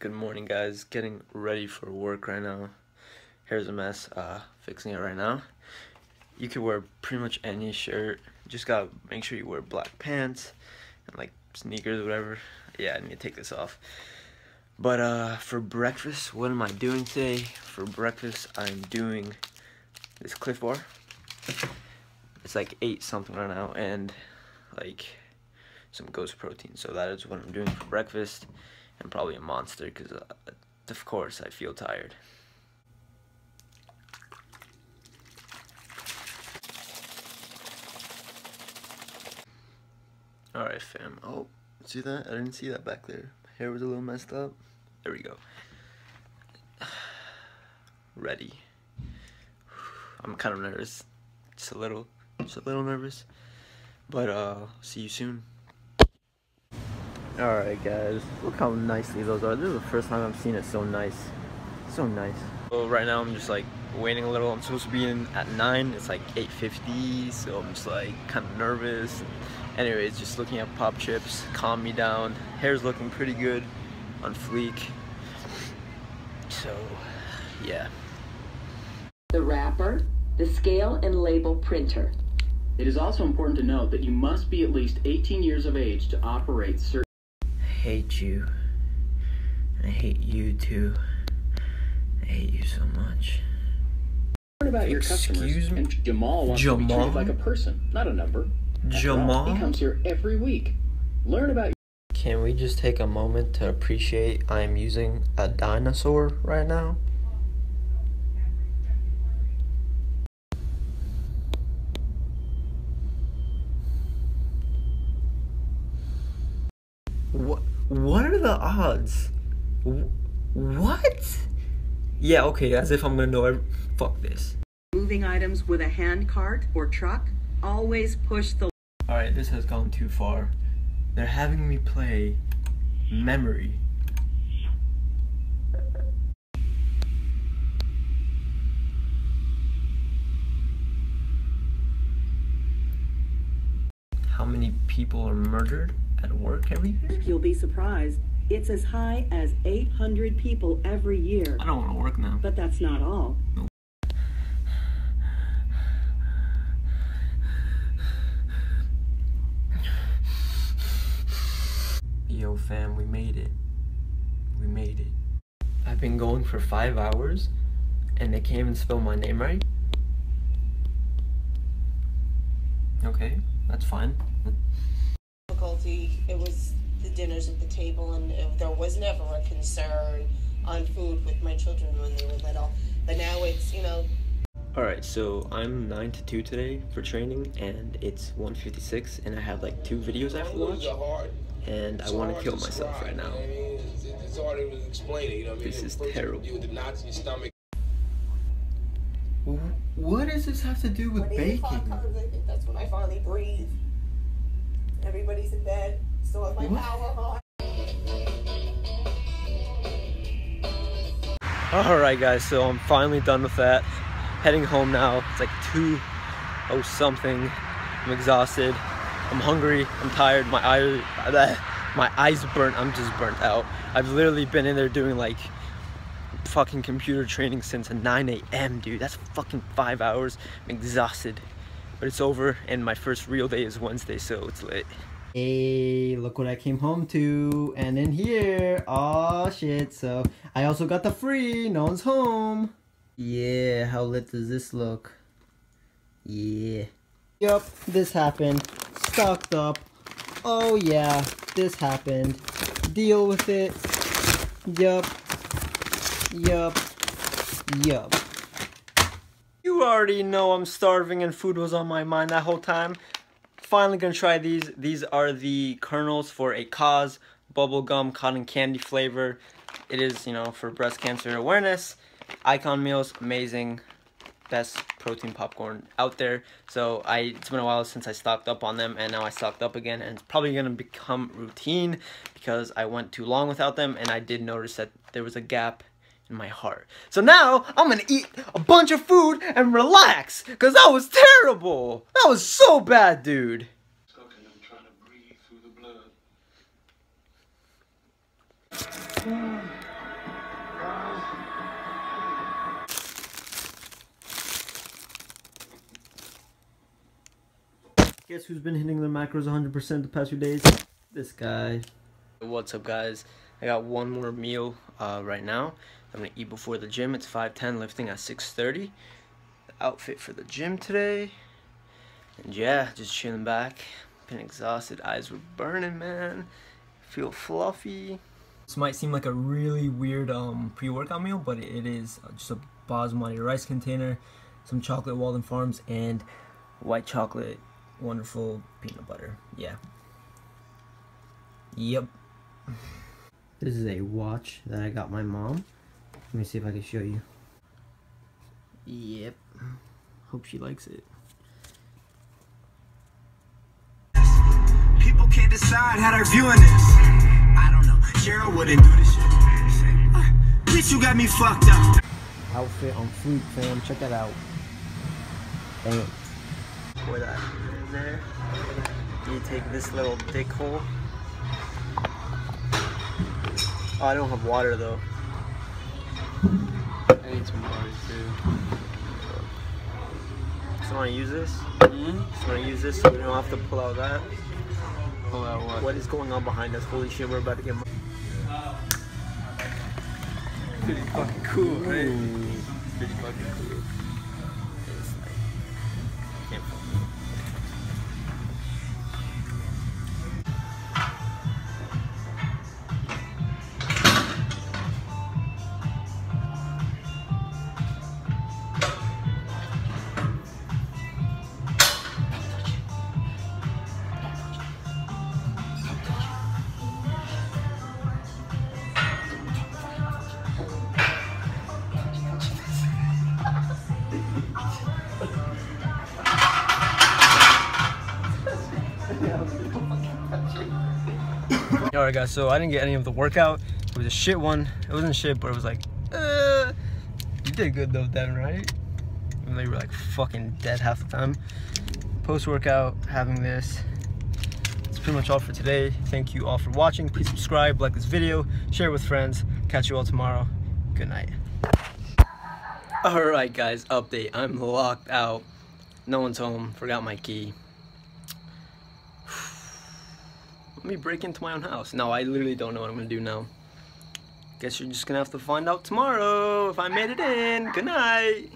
good morning guys. Getting ready for work right now. Hair's a mess, uh, fixing it right now. You could wear pretty much any shirt. Just gotta make sure you wear black pants and like sneakers or whatever. Yeah, I need to take this off. But uh, for breakfast, what am I doing today? For breakfast, I'm doing this Clif Bar. It's like 8 something right now and like some ghost protein. So that is what I'm doing for breakfast and probably a monster because uh, of course I feel tired. Alright fam, oh, see that? I didn't see that back there. My hair was a little messed up. There we go. Ready. I'm kind of nervous. Just a little, just a little nervous. But uh, see you soon. Alright guys, look how nicely those are. This is the first time I've seen it so nice. So nice. Well, right now I'm just like waiting a little. I'm supposed to be in at 9. It's like 8.50, so I'm just like kind of nervous. Anyways, just looking at pop chips, calm me down. Hair's looking pretty good on fleek. So, yeah. The wrapper, the scale and label printer. It is also important to note that you must be at least 18 years of age to operate certain hate you. I hate you too. I hate you so much. Learn about your Excuse customers. me? And Jamal wants to be treated like a person, not a number. After all, Jamal? He comes here every week. Learn about Can we just take a moment to appreciate I'm using a dinosaur right now? What? What are the odds? What? Yeah, okay, as if I'm gonna know. Every- Fuck this. moving items with a hand cart or truck, always push the Alright, this has gone too far. They're having me play Memory. How many people are murdered at work every year? You'll be surprised. It's as high as 800 people every year. I don't want to work now. But that's not all. Yo, fam, we made it. We made it. I've been going for five hours, and they can't even spell my name right. Okay, that's fine. difficulty. It was the dinners at the table, and it, there was never a concern on food with my children when they were little. But now it's, you know, Alright, so I'm 9 to 2 today for training, and it's 1.56, and I have like two videos I have to watch, and I want to kill myself right now. It's hard to explain it, you know what I mean? This is terrible. deal with the knots in your stomach. What does this have to do with when eight o'clock comes, I think that's when I finally breathe. Everybody's in bed, have my What? power on. Alright guys, so I'm finally done with that. Heading home now. It's like 2 oh something. I'm exhausted. I'm hungry. I'm tired. My eye my eyes burnt. I'm just burnt out. I've literally been in there doing like fucking computer training since 9 a.m. dude. That's fucking 5 hours. I'm exhausted. But it's over and my first real day is Wednesday, so it's lit. Hey, look what I came home to. And in here, oh shit. So I also got the free. No one's home. Yeah, how lit does this look? Yeah. Yup, this happened. Stocked up. Oh yeah, this happened. Deal with it. Yup. Yup. Yup. You already know I'm starving and food was on my mind that whole time. Finally gonna try these. These are the kernels for a cause bubblegum cotton candy flavor. It is, you know, for breast cancer awareness. Icon Meals, amazing. Best protein popcorn out there. So I it's been a while since I stocked up on them and now I stocked up again and it's probably gonna become routine because I went too long without them and I did notice that there was a gap in my heart. So now I'm gonna eat a bunch of food and relax, cause that was terrible. That was so bad, dude. Guess who's been hitting their macros 100% the past few days? This guy. What's up guys? I got one more meal uh, right now. I'm gonna eat before the gym. It's 5:10, lifting at 6:30. The outfit for the gym today. And yeah, just chilling back. Been exhausted. Eyes were burning, man. Feel fluffy. This might seem like a really weird um, pre-workout meal, but it is just a basmati rice container, some chocolate Walden Farms, and white chocolate, wonderful peanut butter. Yeah. Yep. This is a watch that I got my mom. Let me see if I can show you. Yep. Hope she likes it. People can't decide how they're viewing this. I don't know. Cheryl wouldn't do this shit. Uh, Bitch, you got me fucked up. Outfit on fleek, fam. Check that out. Bam. Pour that there. You take this little dick hole. Oh, I don't have water though. I need some water too. So want to use this? Mm-hmm. So want to use this so we don't have to pull out that? Pull out what? What is going on behind us? Holy shit, we're about to get. Pretty fucking cool, right? Pretty fucking cool. Alright guys, so I didn't get any of the workout. It was a shit one. It wasn't shit, but it was like, uh, you did good though, Devin, right? Though you were like fucking dead half the time. Post-workout, having this. That's pretty much all for today. Thank you all for watching. Please subscribe, like this video, share with friends. Catch you all tomorrow. Good night. Alright guys, update. I'm locked out. No one's home. Forgot my key. Let me break into my own house. No, I literally don't know what I'm gonna do now. Guess you're just gonna have to find out tomorrow if I made it in. Good night.